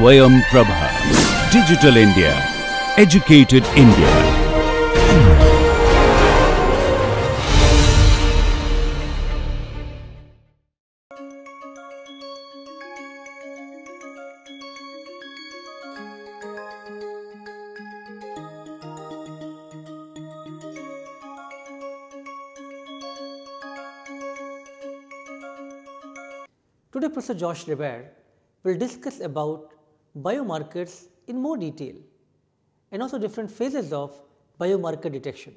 Swayam Prabha. Digital India. Educated India. Today Professor Josh LaBaer will discuss about biomarkers in more detail and also different phases of biomarker detection.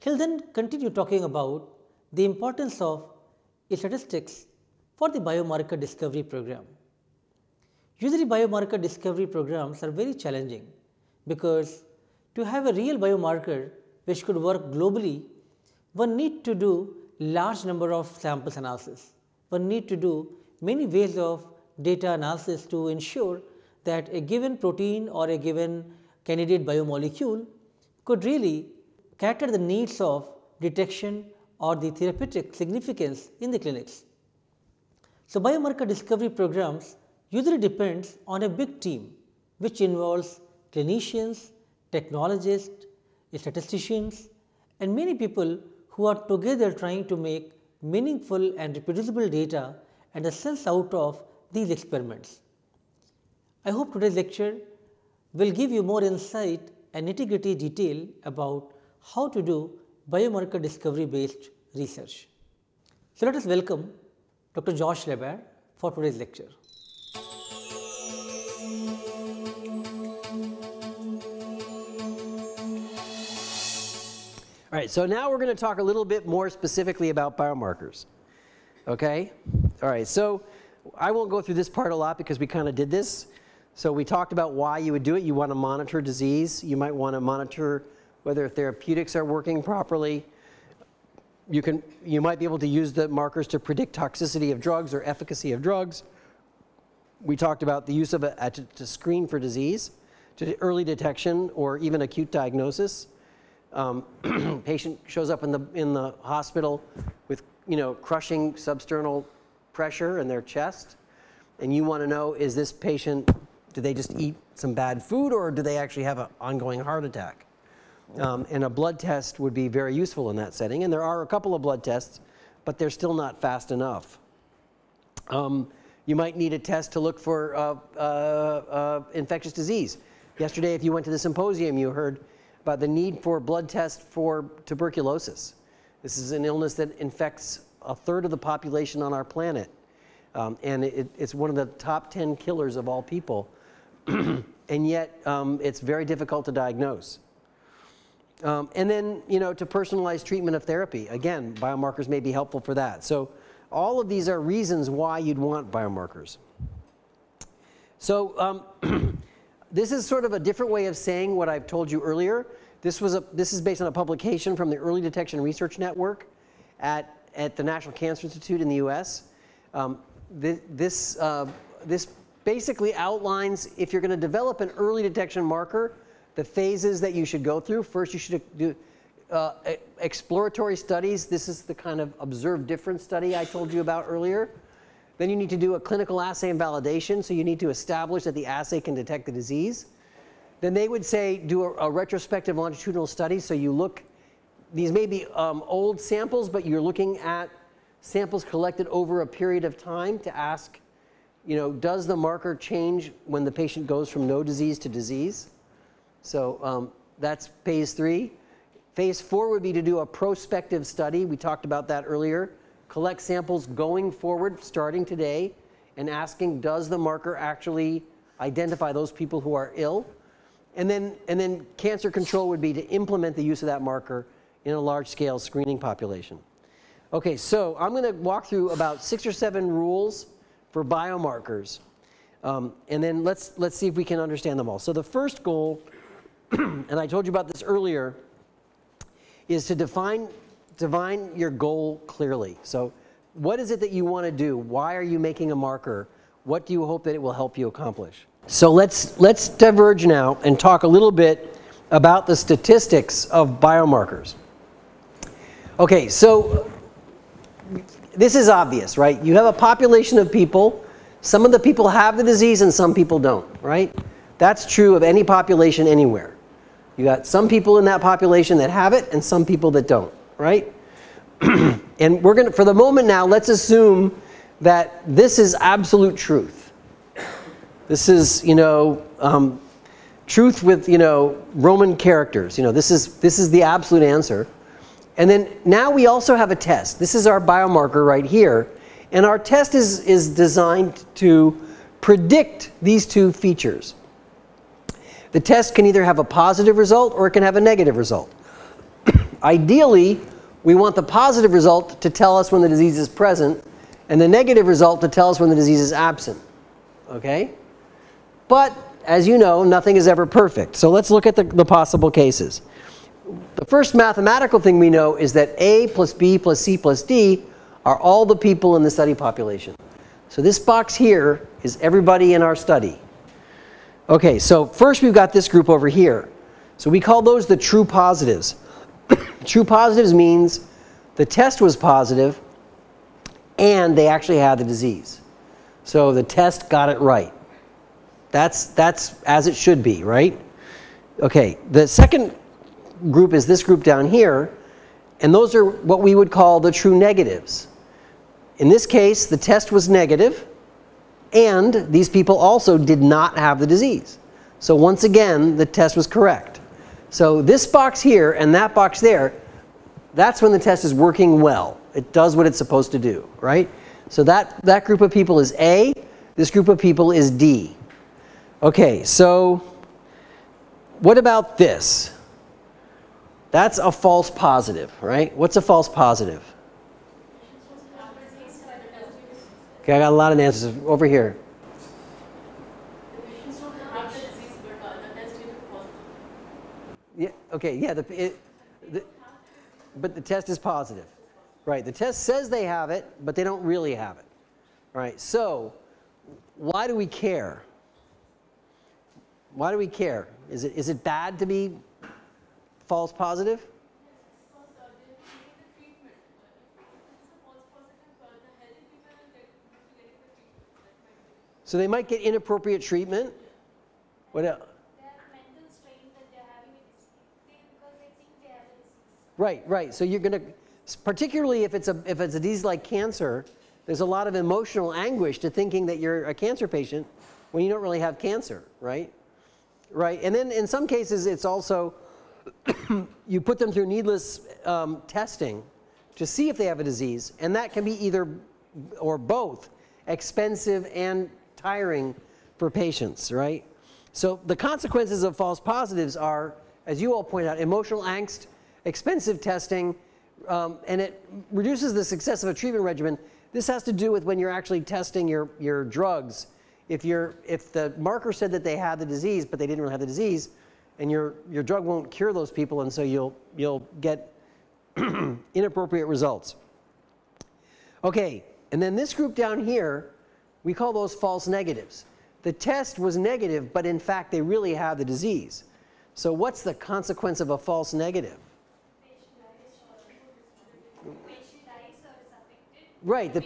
He'll then continue talking about the importance of statistics for the biomarker discovery program. Usually biomarker discovery programs are very challenging because to have a real biomarker which could work globally, one need to do large number of samples analysis. One need to do many ways of data analysis to ensure that a given protein or a given candidate biomolecule could really cater the needs of detection or the therapeutic significance in the clinics. So, biomarker discovery programs usually depends on a big team which involves clinicians, technologists, statisticians and many people who are together trying to make meaningful and reproducible data and the sense out of these experiments. I hope today's lecture will give you more insight and nitty gritty detail about how to do biomarker discovery based research. So, let us welcome Dr. Josh LaBaer for today's lecture. All right, so now we're going to talk a little bit more specifically about biomarkers. Okay? All right, so I won't go through this part a lot because we kind of did this. So we talked about why you would do it. You want to monitor disease. You might want to monitor whether therapeutics are working properly. You, can, you might be able to use the markers to predict toxicity of drugs or efficacy of drugs. We talked about the use of it to, to screen for disease, to early detection or even acute diagnosis um, patient shows up in the, in the hospital with, you know, crushing substernal pressure in their chest, and you want to know, is this patient, do they just eat some bad food or do they actually have an ongoing heart attack? Um, and a blood test would be very useful in that setting. And there are a couple of blood tests, but they're still not fast enough. Um, you might need a test to look for uh, uh, uh, infectious disease. Yesterday, if you went to the symposium, you heard about the need for blood tests for tuberculosis. This is an illness that infects a third of the population on our planet. Um, and it, it's one of the top 10 killers of all people. and yet, um, it's very difficult to diagnose. Um, and then, you know, to personalize treatment of therapy. Again, biomarkers may be helpful for that. So, all of these are reasons why you'd want biomarkers. So, um, this is sort of a different way of saying what I've told you earlier. This, was a, this is based on a publication from the Early Detection Research Network at, at the National Cancer Institute in the US. Um, this, this, uh, this basically outlines if you're going to develop an early detection marker, the phases that you should go through. First, you should do uh, exploratory studies. This is the kind of observed difference study I told you about earlier. Then you need to do a clinical assay and validation. So you need to establish that the assay can detect the disease. Then they would say do a, a retrospective longitudinal study. So you look, these may be um, old samples, but you're looking at samples collected over a period of time to ask, you know, does the marker change when the patient goes from no disease to disease? So um, that's phase three. Phase four would be to do a prospective study. We talked about that earlier collect samples going forward, starting today, and asking, does the marker actually identify those people who are ill? And then, and then cancer control would be to implement the use of that marker in a large scale screening population. Okay, so I'm going to walk through about six or seven rules for biomarkers. Um, and then let's, let's see if we can understand them all. So the first goal, and I told you about this earlier, is to define define your goal clearly. So what is it that you want to do? Why are you making a marker? What do you hope that it will help you accomplish? So let's, let's diverge now and talk a little bit about the statistics of biomarkers. Okay, so this is obvious, right? You have a population of people Some of the people have the disease and some people don't, right? That's true of any population anywhere. You got some people in that population that have it and some people that don't, right? and we're going to, for the moment now, let's assume that this is absolute truth. This is, you know, um, truth with, you know, Roman characters. You know, this is, this is the absolute answer. And then now we also have a test. This is our biomarker right here. And our test is, is designed to predict these two features. The test can either have a positive result or it can have a negative result. Ideally, we want the positive result to tell us when the disease is present and the negative result to tell us when the disease is absent. Okay? But as you know, nothing is ever perfect. So let's look at the, the possible cases. The first mathematical thing we know is that A plus B plus C plus D are all the people in the study population. So this box here is everybody in our study. Okay, so first we've got this group over here. So we call those the true positives. true positives means the test was positive and they actually had the disease. So the test got it right. That's, that's as it should be, right? Okay, the second group is this group down here, and those are what we would call the true negatives. In this case, the test was negative, and these people also did not have the disease. So once again, the test was correct. So this box here and that box there, that's when the test is working well. It does what it's supposed to do, right? So that, that group of people is A, this group of people is D. Okay, so what about this? That's a false positive, right? What's a false positive? Okay, I got a lot of answers over here. Yeah, okay, yeah, the, it, the, but the test is positive. Right, the test says they have it, but they don't really have it. Right, so why do we care? Why do we care? Is it, is it bad to be false positive? So they might get inappropriate treatment. What else? Right, right. So you're going to, particularly if it's a if it's a disease like cancer, there's a lot of emotional anguish to thinking that you're a cancer patient when you don't really have cancer, right? right? And then in some cases, it's also you put them through needless um, testing to see if they have a disease, and that can be either or both expensive and tiring for patients, right? So the consequences of false positives are, as you all point out, emotional angst, expensive testing, um, and it reduces the success of a treatment regimen. This has to do with when you're actually testing your, your drugs if, you're, if the marker said that they had the disease, but they didn't really have the disease, and your, your drug won't cure those people, and so you'll, you'll get inappropriate results. Okay, and then this group down here, we call those false negatives. The test was negative, but in fact, they really have the disease. So what's the consequence of a false negative? Right, the,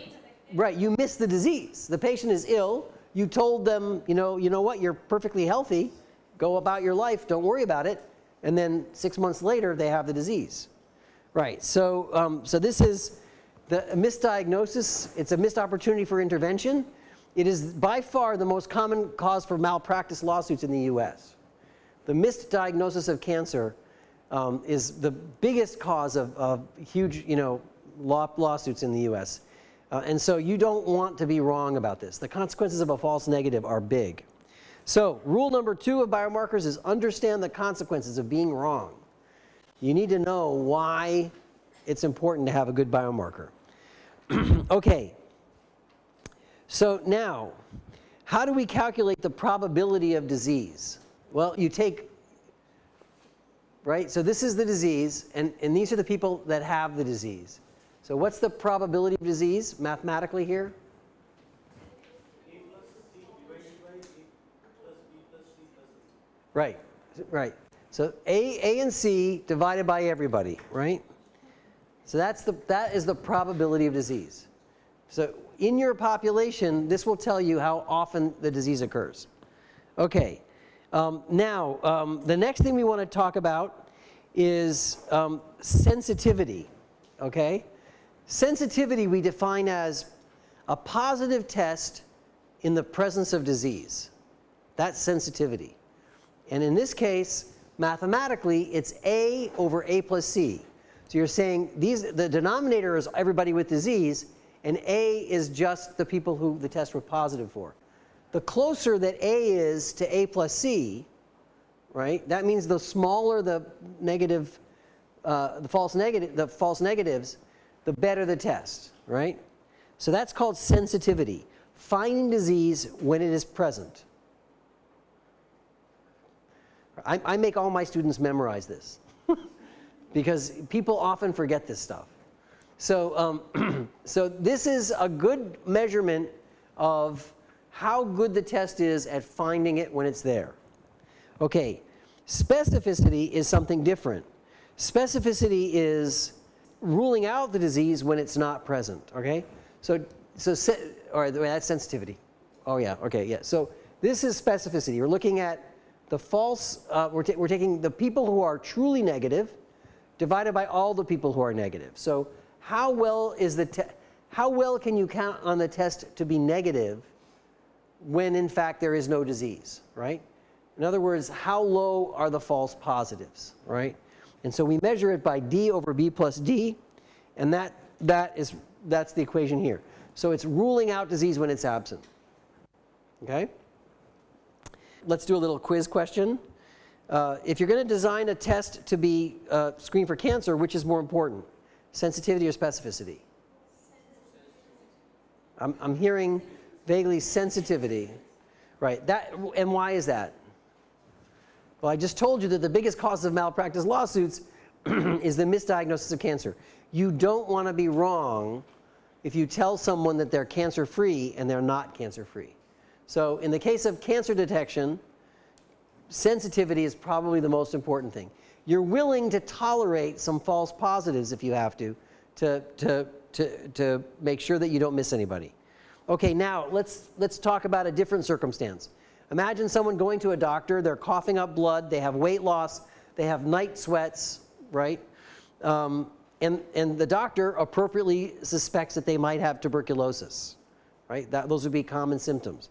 right, you miss the disease. The patient is ill, you told them, you know, you know what, you're perfectly healthy, go about your life, don't worry about it, and then six months later they have the disease. Right, so, um, so this is the misdiagnosis, it's a missed opportunity for intervention. It is by far the most common cause for malpractice lawsuits in the US. The missed diagnosis of cancer um, is the biggest cause of, of huge, you know, law, lawsuits in the US. Uh, and so you don't want to be wrong about this. The consequences of a false negative are big. So rule number two of biomarkers is understand the consequences of being wrong. You need to know why it's important to have a good biomarker. okay. So now, how do we calculate the probability of disease? Well, you take, right? So this is the disease, and, and these are the people that have the disease. So what's the probability of disease mathematically here? Right, right. So A, A and C divided by everybody, right? So that's the, that is the probability of disease. So in your population, this will tell you how often the disease occurs. Okay, um, now um, the next thing we want to talk about is um, sensitivity. Okay, sensitivity we define as a positive test in the presence of disease. That's sensitivity. And in this case, mathematically, it's A over A plus C. So you're saying these, the denominator is everybody with disease, and A is just the people who the test were positive for. The closer that A is to A plus C, right, that means the smaller the negative, uh, the false negative, the false negatives, the better the test, right? So that's called sensitivity, finding disease when it is present. I, I make all my students memorize this because people often forget this stuff. So, um, so this is a good measurement of how good the test is at finding it when it's there. Okay, specificity is something different. Specificity is ruling out the disease when it's not present, okay? So, so all right, that's sensitivity. Oh yeah, okay, yeah. So this is specificity. We're looking at the false, uh, we're, we're taking the people who are truly negative divided by all the people who are negative. So how well is the, how well can you count on the test to be negative when in fact there is no disease, right? In other words, how low are the false positives, right? And so we measure it by D over B plus D, and that, that is, that's the equation here. So it's ruling out disease when it's absent, okay? Let's do a little quiz question. Uh, if you're going to design a test to be uh, screened for cancer, which is more important, sensitivity or specificity? I'm, I'm hearing vaguely sensitivity. Right. That, and why is that? Well, I just told you that the biggest cause of malpractice lawsuits is the misdiagnosis of cancer. You don't want to be wrong if you tell someone that they're cancer free and they're not cancer free. So in the case of cancer detection, sensitivity is probably the most important thing. You're willing to tolerate some false positives if you have to, to, to, to, to make sure that you don't miss anybody. Okay, now let's, let's talk about a different circumstance. Imagine someone going to a doctor, they're coughing up blood, they have weight loss, they have night sweats, right? Um, and, and the doctor appropriately suspects that they might have tuberculosis, right? That, those would be common symptoms.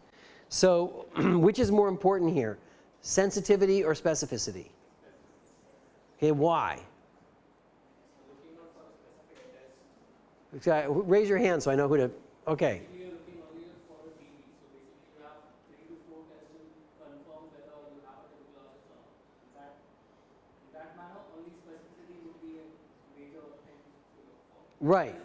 So which is more important here, sensitivity or specificity? Okay, why? Raise your hand so I know who to, okay. Right.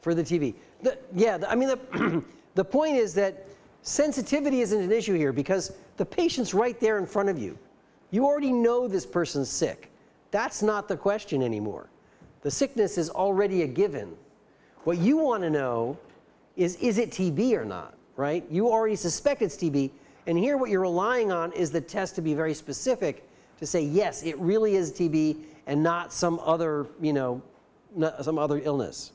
For the TV. The, yeah, the, I mean, the The point is that sensitivity isn't an issue here because the patient's right there in front of you. You already know this person's sick. That's not the question anymore. The sickness is already a given. What you want to know is, is it TB or not, right? You already suspect it's TB. And here what you're relying on is the test to be very specific to say, yes, it really is TB and not some other, you know, some other illness.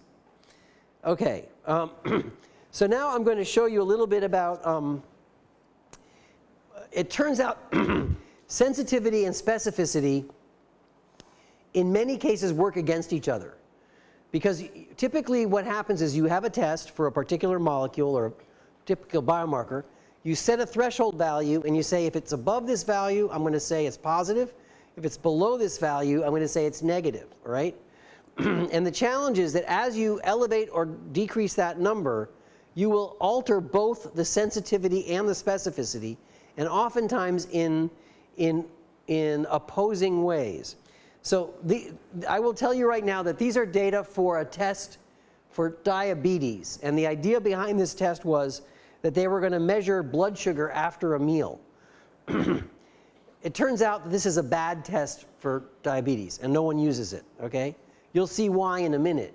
Okay. Um, So now I'm going to show you a little bit about, um, it turns out sensitivity and specificity in many cases work against each other. Because typically what happens is you have a test for a particular molecule or a typical biomarker, you set a threshold value and you say if it's above this value, I'm going to say it's positive. If it's below this value, I'm going to say it's negative, right? and the challenge is that as you elevate or decrease that number, you will alter both the sensitivity and the specificity, and oftentimes in, in, in opposing ways. So the, I will tell you right now that these are data for a test for diabetes. And the idea behind this test was that they were going to measure blood sugar after a meal. it turns out that this is a bad test for diabetes, and no one uses it, okay? You'll see why in a minute.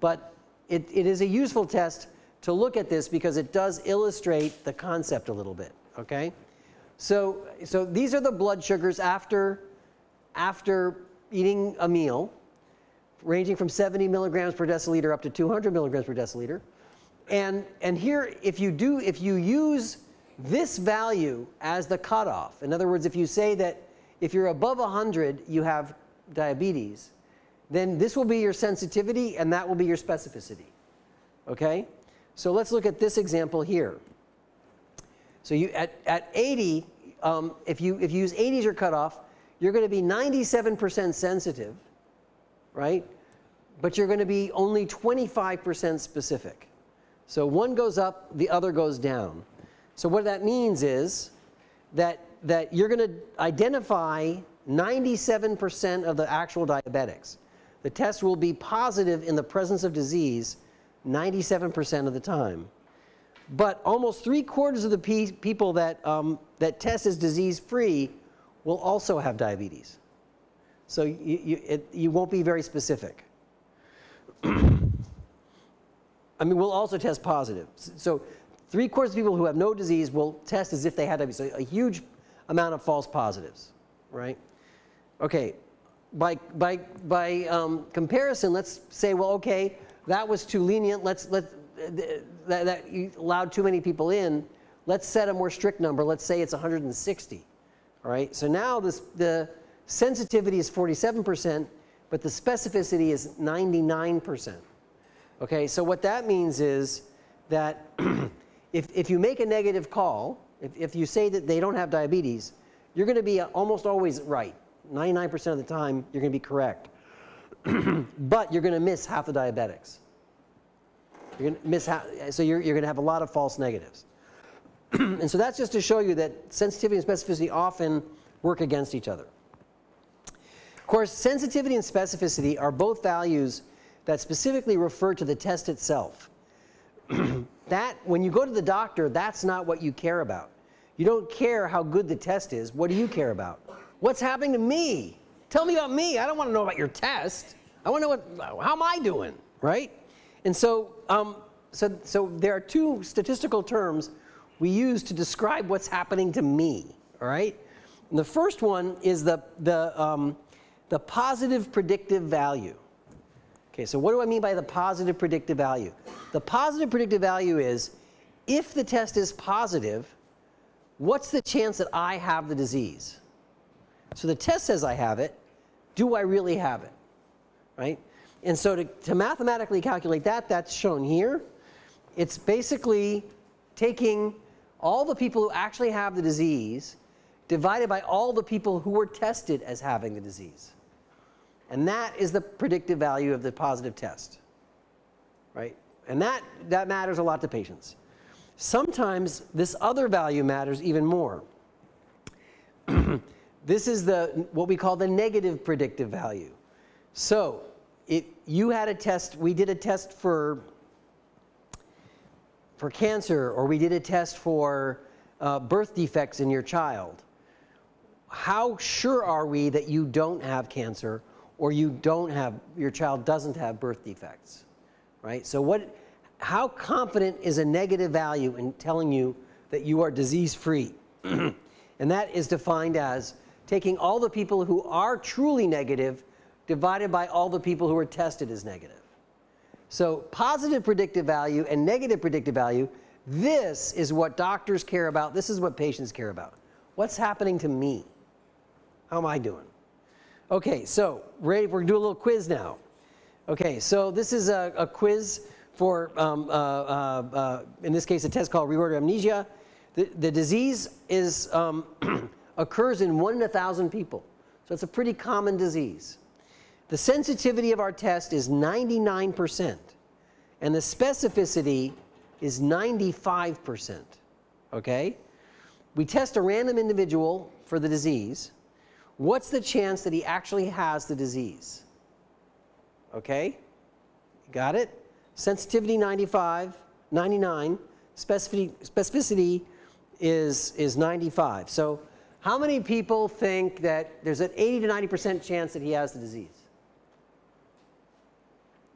But it, it is a useful test to look at this because it does illustrate the concept a little bit, okay? So, so these are the blood sugars after, after eating a meal ranging from 70 milligrams per deciliter up to 200 milligrams per deciliter. And, and here, if you do, if you use this value as the cutoff, in other words, if you say that if you're above 100, you have diabetes, then this will be your sensitivity and that will be your specificity. Okay? So let's look at this example here. So you, at, at 80, um, if, you, if you use 80 as your cutoff, you're going to be 97% sensitive, right? But you're going to be only 25% specific. So one goes up, the other goes down. So what that means is that, that you're going to identify 97% of the actual diabetics. The test will be positive in the presence of disease 97% of the time. But almost three quarters of the pe people that, um, that test as disease free will also have diabetes. So you, you, it, you won't be very specific. I mean, we'll also test positive. So three quarters of people who have no disease will test as if they had diabetes. So a huge amount of false positives, right? Okay, by, by, by um, comparison, let's say, well, okay, that was too lenient. Let's, let, that, that allowed too many people in. Let's set a more strict number. Let's say it's 160. All right, so now this, the sensitivity is 47%, but the specificity is 99%. Okay, so what that means is that if, if you make a negative call, if, if you say that they don't have diabetes, you're going to be uh, almost always right. 99% of the time, you're going to be correct. but you're going to miss half the diabetics. You're going to miss half, so you're, you're going to have a lot of false negatives. and so that's just to show you that sensitivity and specificity often work against each other. Of course, sensitivity and specificity are both values that specifically refer to the test itself. that, when you go to the doctor, that's not what you care about. You don't care how good the test is. What do you care about? What's happening to me? Tell me about me. I don't want to know about your test. I want to know what, how am I doing, right? And so, um, so, so there are two statistical terms we use to describe what's happening to me, all right? And the first one is the, the, um, the positive predictive value. Okay, so what do I mean by the positive predictive value? The positive predictive value is if the test is positive, what's the chance that I have the disease? So the test says I have it. Do I really have it? Right? And so to, to mathematically calculate that, that's shown here. It's basically taking all the people who actually have the disease divided by all the people who were tested as having the disease. And that is the predictive value of the positive test. Right? And that, that matters a lot to patients. Sometimes this other value matters even more. this is the, what we call the negative predictive value. So if you had a test, we did a test for for cancer or we did a test for uh, birth defects in your child, how sure are we that you don't have cancer or you don't have, your child doesn't have birth defects, right? So what, how confident is a negative value in telling you that you are disease free? and that is defined as taking all the people who are truly negative divided by all the people who are tested as negative. So positive predictive value and negative predictive value, this is what doctors care about. This is what patients care about. What's happening to me? How am I doing? Okay, so Ray, we're to do a little quiz now. Okay, so this is a, a quiz for, um, uh, uh, uh, in this case, a test called reorder amnesia. The, the disease is, um, occurs in one in a thousand people. So it's a pretty common disease. The sensitivity of our test is 99%, and the specificity is 95%. Okay? We test a random individual for the disease. What's the chance that he actually has the disease? Okay? Got it? Sensitivity 95, 99, specificity, specificity is, is 95. So how many people think that there's an 80 to 90% chance that he has the disease?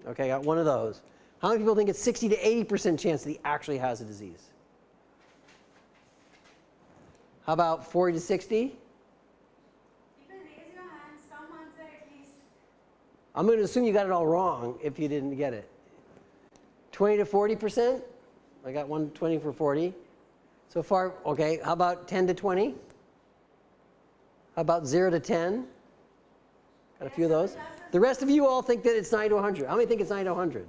Okay, I got one of those. How many people think it's 60 to 80% chance that he actually has the disease? How about 40 to 60? I'm going to assume you got it all wrong if you didn't get it. 20 to 40%? I got 120 for 40. So far, okay. How about 10 to 20? About 0 to 10? Got a few of those. The rest of you all think that it's 9 to 100. How many think it's 9 to 100?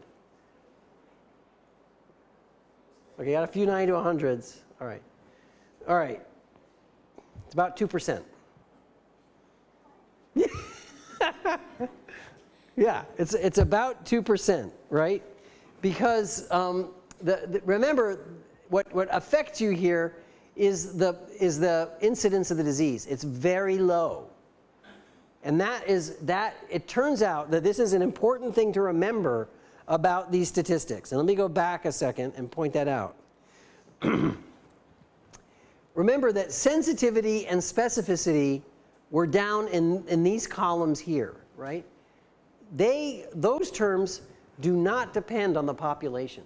Okay, got a few 9 to 100s. All right. All right. It's about 2%. yeah, it's, it's about 2%, right? Because um, the, the, remember, what, what affects you here is the, is the incidence of the disease. It's very low. And that is, that, it turns out that this is an important thing to remember about these statistics. And let me go back a second and point that out. remember that sensitivity and specificity were down in, in these columns here, right? They, those terms do not depend on the population.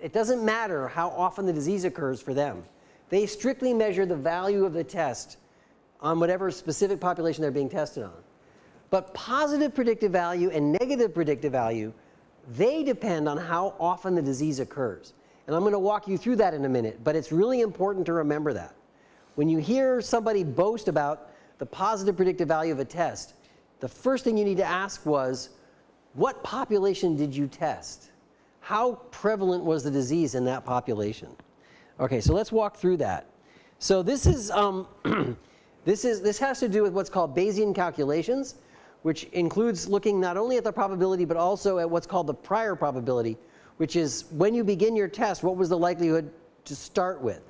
It doesn't matter how often the disease occurs for them. They strictly measure the value of the test on whatever specific population they're being tested on. But positive predictive value and negative predictive value, they depend on how often the disease occurs. And I'm going to walk you through that in a minute, but it's really important to remember that. When you hear somebody boast about the positive predictive value of a test, the first thing you need to ask was, what population did you test? How prevalent was the disease in that population? Okay, so let's walk through that. So this is, um, this is, this has to do with what's called Bayesian calculations, which includes looking not only at the probability, but also at what's called the prior probability, which is when you begin your test, what was the likelihood to start with?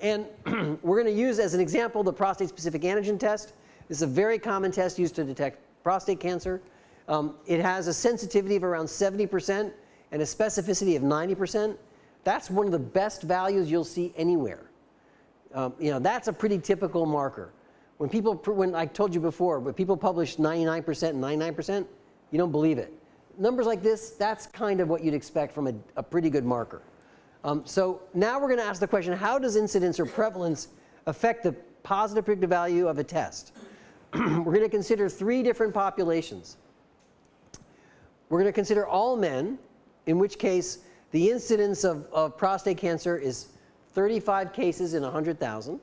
And we're going to use as an example the prostate specific antigen test. This is a very common test used to detect prostate cancer. Um, it has a sensitivity of around 70% and a specificity of 90%, that's one of the best values you'll see anywhere. Um, you know, that's a pretty typical marker. When people, when I told you before, when people publish 99% and 99%, you don't believe it. Numbers like this, that's kind of what you'd expect from a, a pretty good marker. Um, so now we're going to ask the question, how does incidence or prevalence affect the positive predictive value of a test? we're going to consider three different populations. We're going to consider all men, in which case the incidence of, of prostate cancer is 35 cases in 100,000.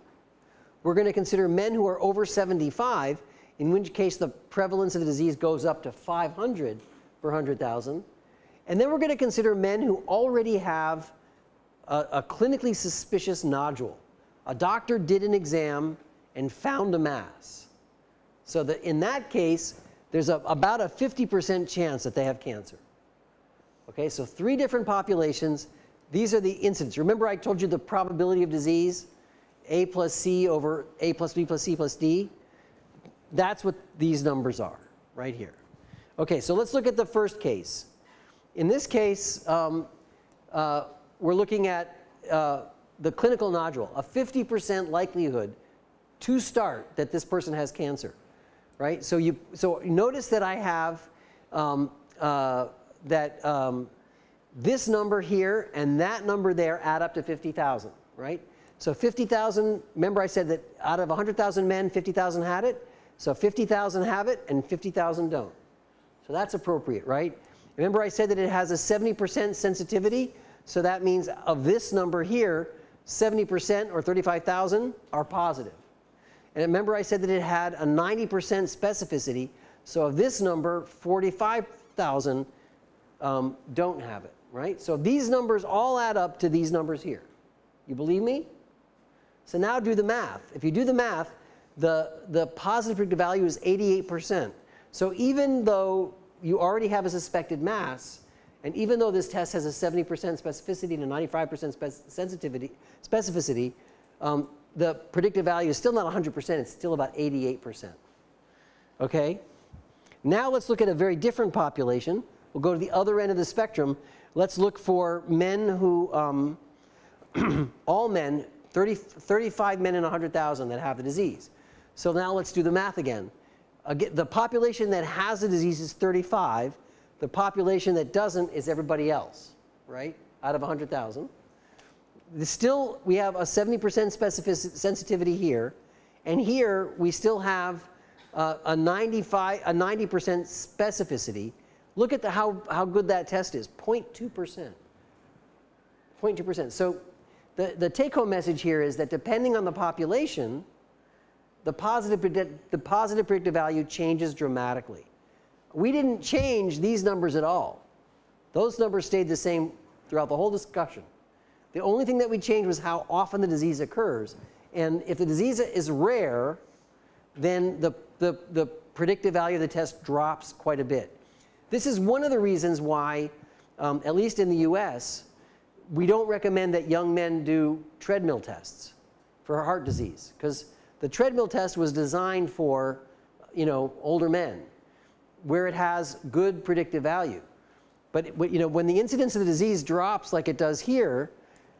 We're going to consider men who are over 75, in which case the prevalence of the disease goes up to 500 per 100,000. And then we're going to consider men who already have a, a, clinically suspicious nodule. A doctor did an exam and found a mass. So that in that case, there's a, about a 50% chance that they have cancer. Okay, so three different populations. These are the incidence. Remember I told you the probability of disease? A plus C over A plus B plus C plus D? That's what these numbers are right here. Okay, so let's look at the first case. In this case, um, uh, we're looking at uh, the clinical nodule, a 50% likelihood to start that this person has cancer, right? So you so notice that I have um, uh, that um, this number here and that number there add up to 50,000, right? So 50,000, remember I said that out of 100,000 men, 50,000 had it? So 50,000 have it and 50,000 don't. So that's appropriate, right? Remember I said that it has a 70% sensitivity? So that means of this number here, 70% or 35,000 are positive. And remember I said that it had a 90% specificity. So of this number, 45,000 um, don't have it, right? So these numbers all add up to these numbers here. You believe me? So now do the math. If you do the math, the, the positive predictive value is 88%. So even though you already have a suspected mass, and even though this test has a 70% specificity and a 95% spec sensitivity, specificity, um, the predictive value is still not 100%, it's still about 88%. Okay? Now let's look at a very different population. We'll go to the other end of the spectrum. Let's look for men who, um, all men, 30, 35 men in 100,000 that have the disease. So now let's do the math again. again. The population that has the disease is 35. The population that doesn't is everybody else, right? Out of 100,000. Still, we have a 70% specificity sensitivity here. And here, we still have uh, a 95, a 90% specificity. Look at the, how, how good that test is, 0.2%. 0.2%. So the, the take home message here is that depending on the population, the positive, the positive predictive value changes dramatically. We didn't change these numbers at all. Those numbers stayed the same throughout the whole discussion. The only thing that we changed was how often the disease occurs. And if the disease is rare, then the, the, the predictive value of the test drops quite a bit. This is one of the reasons why, um, at least in the US, we don't recommend that young men do treadmill tests for heart disease because the treadmill test was designed for you know, older men where it has good predictive value. But you know, when the incidence of the disease drops like it does here,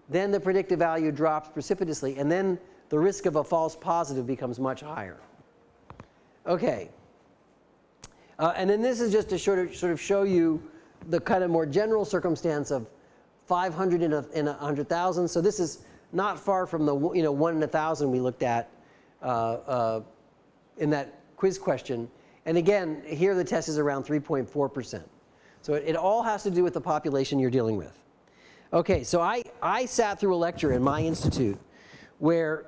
then the predictive value drops precipitously, and then the risk of a false positive becomes much higher. Okay. Uh, and then this is just to sort of, sort of show you the kind of more general circumstance of 500 in a, in a 100,000. So this is not far from the you know, 1 in a 1,000 we looked at uh, uh, in that quiz question. And again, here the test is around 3.4%. So it, it all has to do with the population you're dealing with. Okay, so I, I sat through a lecture in my institute where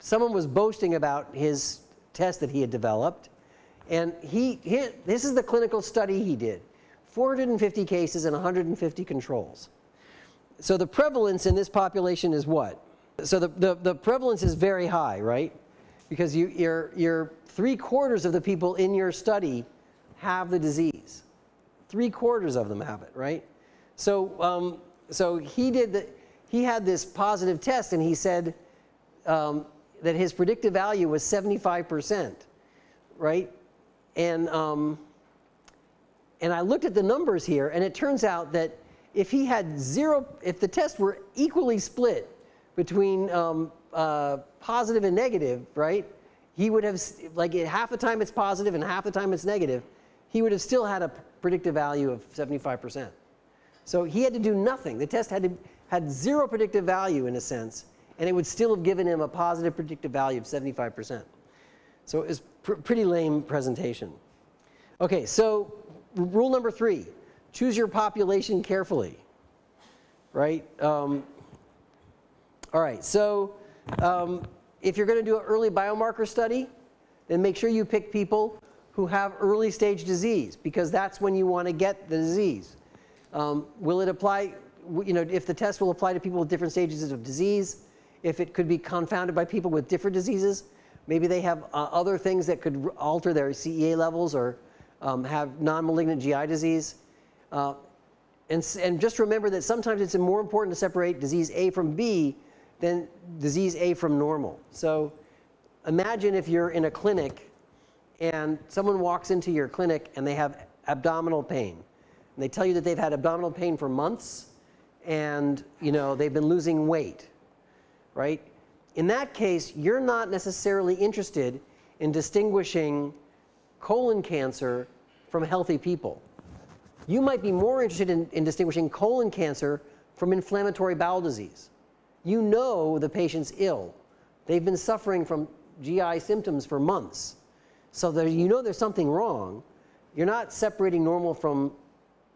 someone was boasting about his test that he had developed. And he, he, this is the clinical study he did 450 cases and 150 controls. So the prevalence in this population is what? So the, the, the prevalence is very high, right? Because you, you're, you're three quarters of the people in your study have the disease. Three quarters of them have it, right? So, um, so he did the, he had this positive test and he said um, that his predictive value was 75%, right? And, um, and I looked at the numbers here and it turns out that if he had zero, if the tests were equally split between um, uh, positive and negative, right? He would have, like half the time it's positive and half the time it's negative, he would have still had a predictive value of 75%. So he had to do nothing. The test had, to, had zero predictive value in a sense, and it would still have given him a positive predictive value of 75%. So it was pr pretty lame presentation. Okay, so rule number three choose your population carefully, right? Um, all right, so um, if you're going to do an early biomarker study, then make sure you pick people who have early stage disease because that's when you want to get the disease. Um, will it apply, you know, if the test will apply to people with different stages of disease, if it could be confounded by people with different diseases, maybe they have uh, other things that could alter their CEA levels or um, have non-malignant GI disease. Uh, and, and just remember that sometimes it's more important to separate disease A from B than disease A from normal. So imagine if you're in a clinic and someone walks into your clinic and they have abdominal pain. And they tell you that they've had abdominal pain for months and you know they've been losing weight, right? In that case, you're not necessarily interested in distinguishing colon cancer from healthy people you might be more interested in, in distinguishing colon cancer from inflammatory bowel disease. You know the patient's ill. They've been suffering from GI symptoms for months. So there, you know there's something wrong. You're not separating normal from,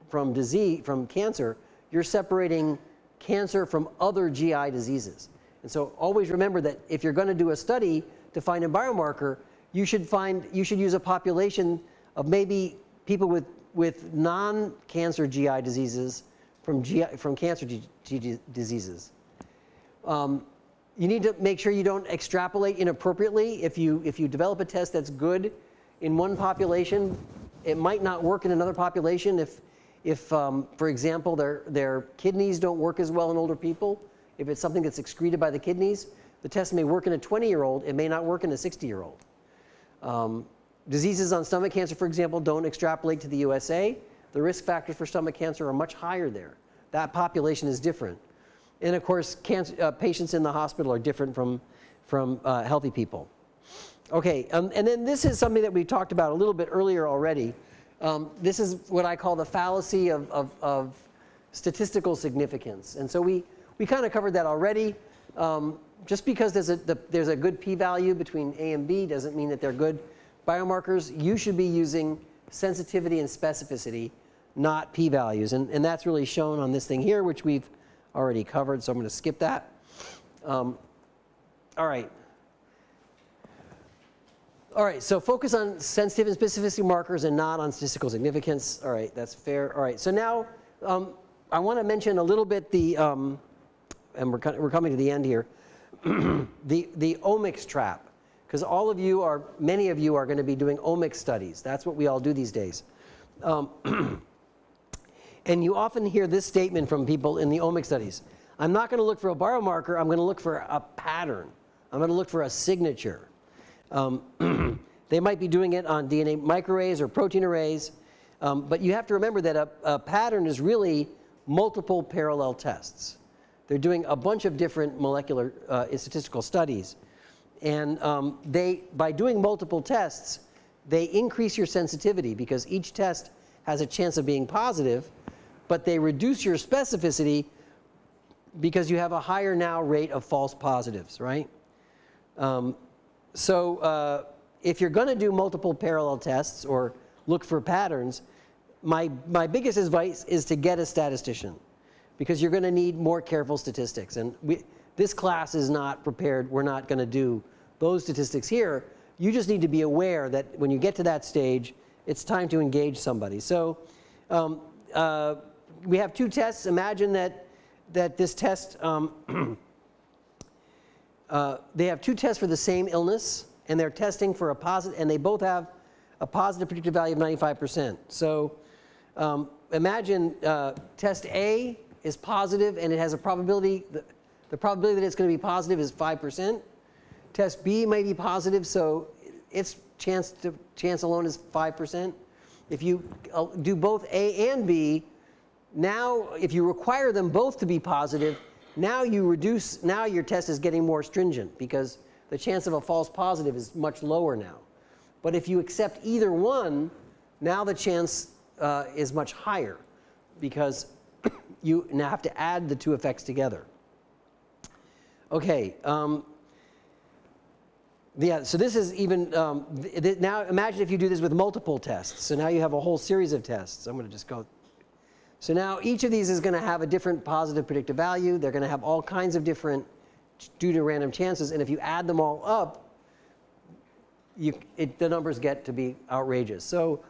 from disease, from cancer. You're separating cancer from other GI diseases. And so always remember that if you're going to do a study to find a biomarker, you should find, you should use a population of maybe people with with non-cancer GI diseases from, GI, from cancer diseases. Um, you need to make sure you don't extrapolate inappropriately. If you, if you develop a test that's good in one population, it might not work in another population if, if um, for example, their, their kidneys don't work as well in older people. If it's something that's excreted by the kidneys, the test may work in a 20-year-old. It may not work in a 60-year-old. Um, Diseases on stomach cancer, for example, don't extrapolate to the USA. The risk factors for stomach cancer are much higher there. That population is different. And of course, cancer, uh, patients in the hospital are different from, from uh, healthy people. Okay, um, and then this is something that we talked about a little bit earlier already. Um, this is what I call the fallacy of, of, of statistical significance. And so we, we kind of covered that already. Um, just because there's a, the, there's a good p-value between A and B doesn't mean that they're good biomarkers, you should be using sensitivity and specificity, not p-values. And, and that's really shown on this thing here, which we've already covered, so I'm going to skip that. Um, all right. All right, so focus on sensitive and specificity markers and not on statistical significance. All right, that's fair. All right, so now um, I want to mention a little bit the, um, and we're, we're coming to the end here, the, the omics trap. Because all of you are, many of you are going to be doing omics studies. That's what we all do these days. Um, and you often hear this statement from people in the omics studies. I'm not going to look for a biomarker, I'm going to look for a pattern. I'm going to look for a signature. Um, they might be doing it on DNA microarrays or protein arrays, um, but you have to remember that a, a, pattern is really multiple parallel tests. They're doing a bunch of different molecular uh, statistical studies. And um, they, by doing multiple tests, they increase your sensitivity because each test has a chance of being positive, but they reduce your specificity because you have a higher now rate of false positives, right? Um, so uh, if you're going to do multiple parallel tests or look for patterns, my, my biggest advice is to get a statistician because you're going to need more careful statistics. And we, this class is not prepared. We're not going to do those statistics here. You just need to be aware that when you get to that stage, it's time to engage somebody. So um, uh, we have two tests. Imagine that, that this test um, Uh, they have two tests for the same illness, and they're testing for a positive, and they both have a positive predictive value of 95%. So um, imagine uh, test A is positive, and it has a probability, the, the probability that it's going to be positive is 5%. Test B may be positive, so its chance, to, chance alone is 5%. If you uh, do both A and B, now if you require them both to be positive, now you reduce, now your test is getting more stringent because the chance of a false positive is much lower now. But if you accept either one, now the chance uh, is much higher because you now have to add the two effects together. Okay. Um, yeah, so this is even, um, now imagine if you do this with multiple tests. So now you have a whole series of tests. I'm going to just go so now each of these is going to have a different positive predictive value. They're going to have all kinds of different due to random chances. And if you add them all up, you, it, the numbers get to be outrageous. So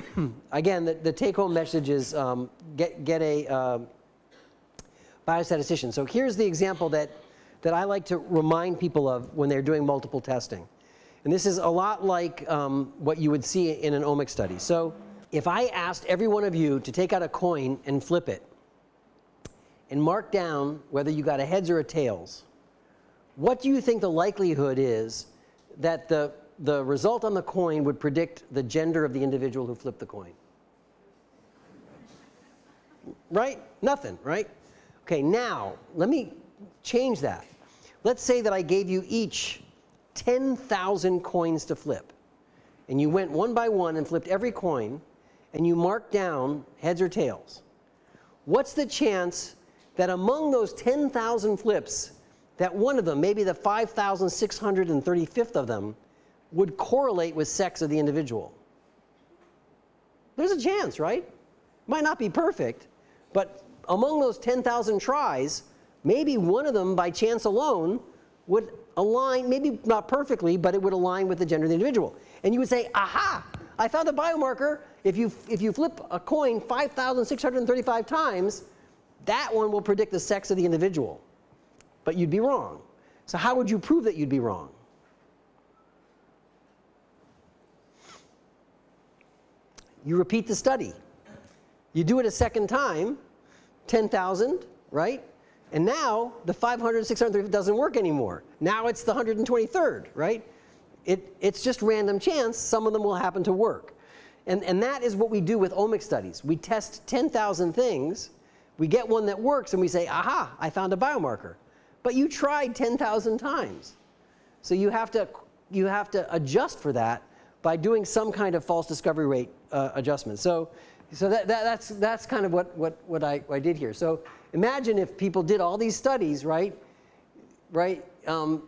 again, the, the take-home message is um, get, get a uh, biostatistician. So here's the example that, that I like to remind people of when they're doing multiple testing. And this is a lot like um, what you would see in an omic study. So if I asked every one of you to take out a coin and flip it and mark down whether you got a heads or a tails, what do you think the likelihood is that the, the result on the coin would predict the gender of the individual who flipped the coin? Right? Nothing, right? Okay, now let me change that. Let's say that I gave you each 10,000 coins to flip. And you went one by one and flipped every coin and you marked down heads or tails, what's the chance that among those 10,000 flips, that one of them, maybe the 5,635th of them, would correlate with sex of the individual? There's a chance, right? Might not be perfect, but among those 10,000 tries, maybe one of them by chance alone would align, maybe not perfectly, but it would align with the gender of the individual. And you would say, aha, I found a biomarker. If you, if you flip a coin 5,635 times, that one will predict the sex of the individual. But you'd be wrong. So how would you prove that you'd be wrong? You repeat the study. You do it a second time, 10,000, right? And now the 500, 600 doesn't work anymore. Now it's the 123rd, right? it, it's just random chance. Some of them will happen to work. And, and that is what we do with omic studies. We test 10,000 things. We get one that works and we say, aha, I found a biomarker. But you tried 10,000 times. So you have, to, you have to adjust for that by doing some kind of false discovery rate uh, adjustment. So, so that, that, that's, that's kind of what, what, what, I, what I did here. So imagine if people did all these studies, right? Right? Um,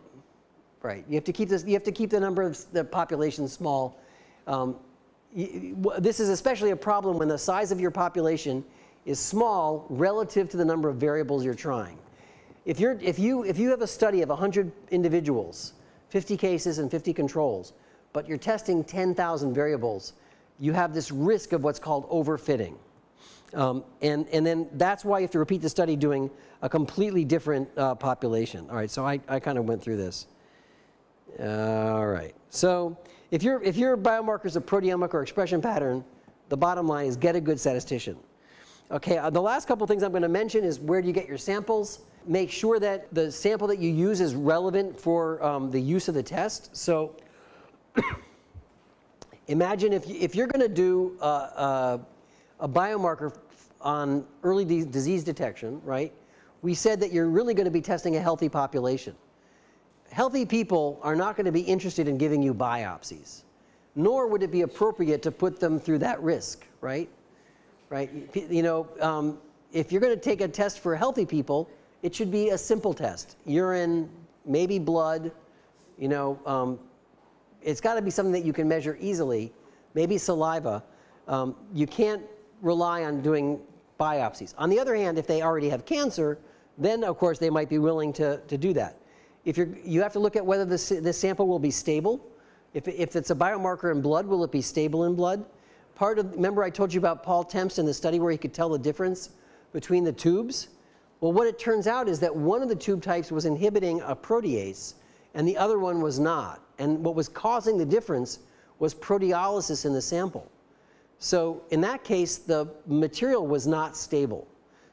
Right. You have to keep this. You have to keep the number of the population small. Um, this is especially a problem when the size of your population is small relative to the number of variables you're trying. If, you're, if, you, if you have a study of 100 individuals, 50 cases and 50 controls, but you're testing 10,000 variables, you have this risk of what's called overfitting. Um, and, and then that's why you have to repeat the study doing a completely different uh, population. All right, so I, I kind of went through this. All right, so if, you if your biomarker is a proteomic or expression pattern, the bottom line is get a good statistician. Okay, uh, the last couple things I'm going to mention is where do you get your samples? Make sure that the sample that you use is relevant for um, the use of the test. So imagine if, you, if you're going to do uh, uh, a biomarker on early disease detection, right? We said that you're really going to be testing a healthy population. Healthy people are not going to be interested in giving you biopsies, nor would it be appropriate to put them through that risk, right? right? You know, um, if you're going to take a test for healthy people, it should be a simple test. Urine, maybe blood, you know, um, it's got to be something that you can measure easily, maybe saliva. Um, you can't rely on doing biopsies. On the other hand, if they already have cancer, then of course they might be willing to, to do that. If you're, you have to look at whether this, this sample will be stable. If, if it's a biomarker in blood, will it be stable in blood? part of, remember I told you about Paul Tempst and the study where he could tell the difference between the tubes? Well, what it turns out is that one of the tube types was inhibiting a protease and the other one was not. And what was causing the difference was proteolysis in the sample. So in that case, the material was not stable.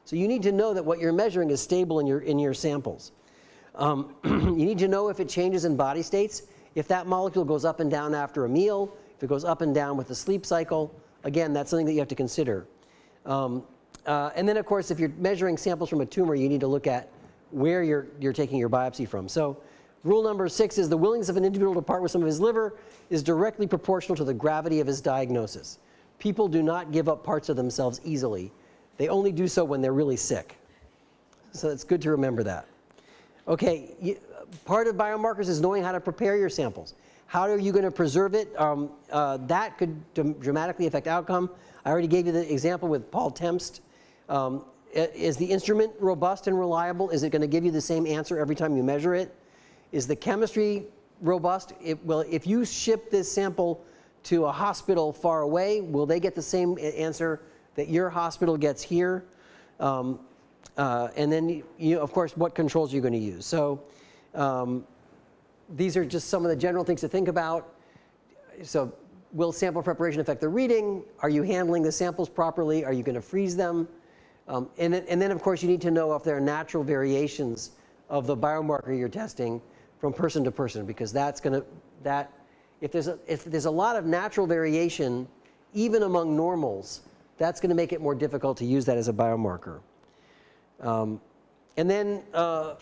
So you need to know that what you're measuring is stable in your, in your samples. Um, you need to know if it changes in body states, if that molecule goes up and down after a meal, if it goes up and down with the sleep cycle, again, that's something that you have to consider. Um, uh, and then, of course, if you're measuring samples from a tumor, you need to look at where you're, you're taking your biopsy from. So rule number six is the willingness of an individual to part with some of his liver is directly proportional to the gravity of his diagnosis. People do not give up parts of themselves easily. They only do so when they're really sick. So it's good to remember that. Okay, you, part of biomarkers is knowing how to prepare your samples. How are you going to preserve it? Um, uh, that could dramatically affect outcome. I already gave you the example with Paul Tempst. Um, is the instrument robust and reliable? Is it going to give you the same answer every time you measure it? Is the chemistry robust? It, well, if you ship this sample to a hospital far away, will they get the same answer that your hospital gets here? Um, uh, and then, you, of course, what controls are you going to use? So um, these are just some of the general things to think about. So will sample preparation affect the reading? Are you handling the samples properly? Are you going to freeze them? Um, and, and then, of course, you need to know if there are natural variations of the biomarker you're testing from person to person, because that's going to, that, if there's, a, if there's a lot of natural variation, even among normals, that's going to make it more difficult to use that as a biomarker. Um, and then, uh,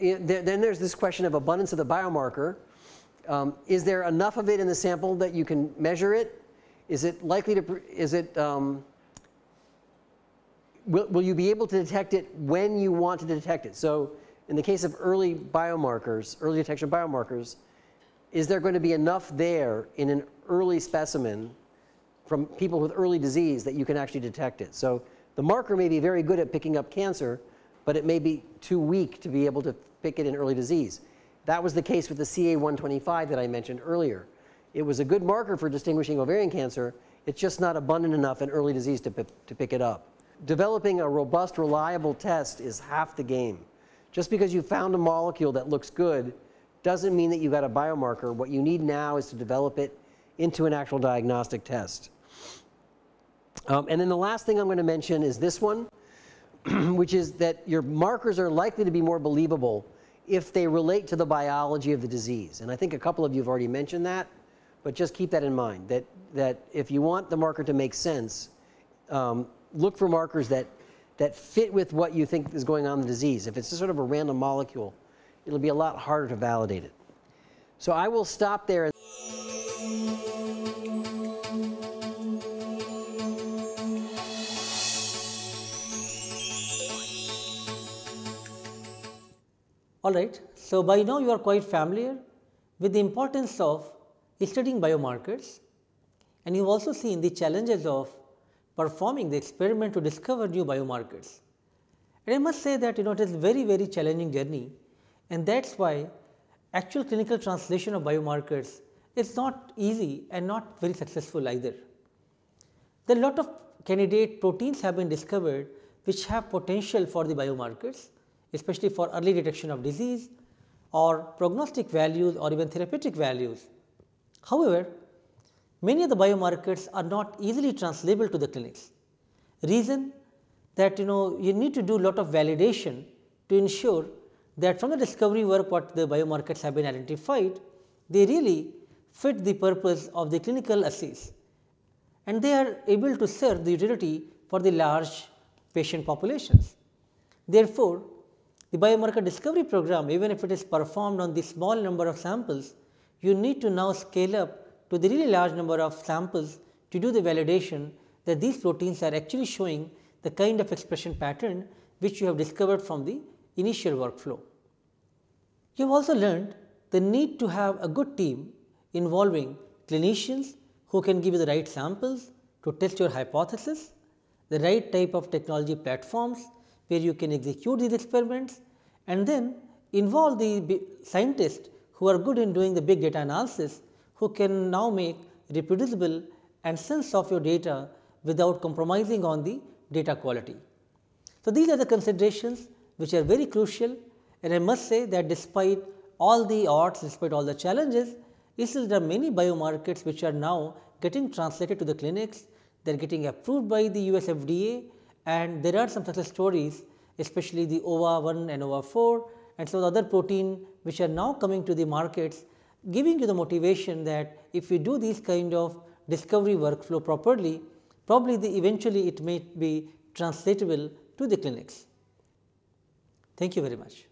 then there's this question of abundance of the biomarker. Um, is there enough of it in the sample that you can measure it? Is it likely to, is it, um, will, will you be able to detect it when you want to detect it? So in the case of early biomarkers, early detection biomarkers, is there going to be enough there in an early specimen from people with early disease that you can actually detect it? So the marker may be very good at picking up cancer, but it may be too weak to be able to pick it in early disease. That was the case with the CA125 that I mentioned earlier. It was a good marker for distinguishing ovarian cancer. It's just not abundant enough in early disease to, to pick it up. Developing a robust, reliable test is half the game. Just because you found a molecule that looks good doesn't mean that you got a biomarker. What you need now is to develop it into an actual diagnostic test. Um, and then the last thing I'm going to mention is this one. which is that your markers are likely to be more believable if they relate to the biology of the disease. And I think a couple of you have already mentioned that, but just keep that in mind, that, that if you want the marker to make sense, um, look for markers that, that fit with what you think is going on in the disease. If it's just sort of a random molecule, it'll be a lot harder to validate it. So I will stop there. All right. So, by now you are quite familiar with the importance of studying biomarkers and you have also seen the challenges of performing the experiment to discover new biomarkers. And I must say that you know it is a very very challenging journey and that is why actual clinical translation of biomarkers is not easy and not very successful either. There are a lot of candidate proteins have been discovered which have potential for the biomarkers especially for early detection of disease or prognostic values or even therapeutic values. However, many of the biomarkers are not easily translatable to the clinics. Reason that you know you need to do a lot of validation to ensure that from the discovery work what the biomarkers have been identified, they really fit the purpose of the clinical assays and they are able to serve the utility for the large patient populations. Therefore, the biomarker discovery program even if it is performed on the small number of samples, you need to now scale up to the really large number of samples to do the validation that these proteins are actually showing the kind of expression pattern which you have discovered from the initial workflow. You have also learned the need to have a good team involving clinicians who can give you the right samples to test your hypothesis, the right type of technology platforms where you can execute these experiments and then involve the scientists who are good in doing the big data analysis who can now make reproducible and sense of your data without compromising on the data quality. So, these are the considerations which are very crucial and I must say that despite all the odds, despite all the challenges, still there are many biomarkers which are now getting translated to the clinics, they are getting approved by the US FDA and there are some success stories especially the OVA1 and OVA4 and so the other protein which are now coming to the markets giving you the motivation that if we do these kind of discovery workflow properly, probably the eventually it may be translatable to the clinics. Thank you very much.